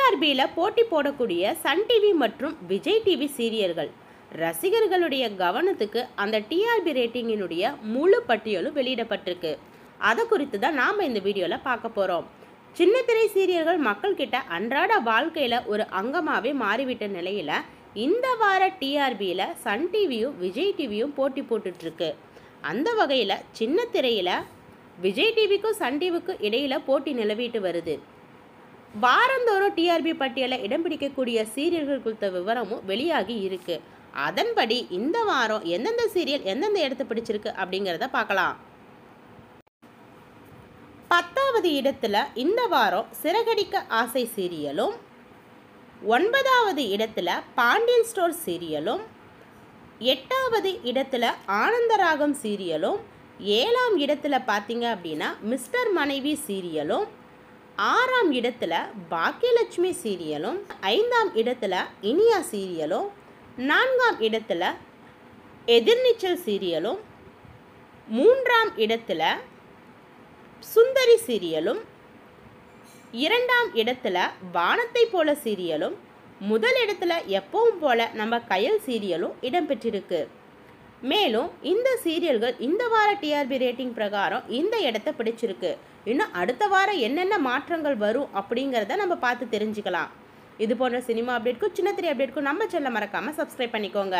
டிஆர்பியில் போட்டி போடக்கூடிய Sun TV மற்றும் விஜய் டிவி சீரியல்கள். ரசிகர்களுடைய கவனத்துக்கு அந்த டிஆர்பி ரேட்டிங்கினுடைய முழு பட்டியலும் வெளியிடப்பட்டிருக்கு. அதை குறித்து தான் நாம் இந்த வீடியோவில் பார்க்க போகிறோம் சின்ன திரை சீரியல்கள் மக்கள்கிட்ட அன்றாட வாழ்க்கையில் ஒரு அங்கமாகவே மாறிவிட்ட நிலையில் இந்த வார டிஆர்பியில் சன் டிவியும் விஜய் டிவியும் போட்டி போட்டுட்ருக்கு. அந்த வகையில் சின்ன திரையில் விஜய் டிவிக்கும் சன் டிவிக்கும் இடையில் போட்டி நிலவிட்டு வருது. வாரந்தோறும் டிஆர்பி பட்டியலில் இடம் பிடிக்கக்கூடிய சீரியல்கள் குறித்த விவரமும் வெளியாகி இருக்கு. அதன்படி இந்த வாரம் எந்தெந்த சீரியல் எந்தெந்த இடத்த பிடிச்சிருக்கு அப்படிங்கிறத பார்க்கலாம். பத்தாவது இடத்துல இந்த வாரம் சிறகடிக்க ஆசை சீரியலும் ஒன்பதாவது இடத்துல பாண்டியன் ஸ்டோர் சீரியலும் எட்டாவது இடத்துல ஆனந்தராகம் சீரியலும் ஏழாம் இடத்துல பார்த்தீங்க அப்படின்னா மிஸ்டர் மனைவி சீரியலும் ஆறாம் இடத்துல பாக்கியலட்சுமி சீரியலும் ஐந்தாம் இடத்துல இனியா சீரியலும் நான்காம் இடத்துல எதிர்நீச்சல் சீரியலும் மூன்றாம் இடத்துல சுந்தரி சீரியலும் இரண்டாம் இடத்துல வானத்தை போல சீரியலும் முதல் இடத்துல எப்பவும் போல நம்ம கயல் சீரியலும் இடம்பெற்றிருக்கு. மேலும் இந்த சீரியல்கள் இந்த வார டிஆர்பி ரேட்டிங் பிரகாரம் இந்த இடத்த பிடிச்சிருக்கு. இன்னும் அடுத்த வாரம் என்னென்ன மாற்றங்கள் வரும் அப்படிங்கிறத நம்ம பார்த்து தெரிஞ்சுக்கலாம். இது போன்ற சினிமா அப்டேட்க்கும் சின்ன திரை அப்டேட்க்கும் நம்ம செல்ல மறக்காமல் சப்ஸ்கிரைப் பண்ணிக்கோங்க.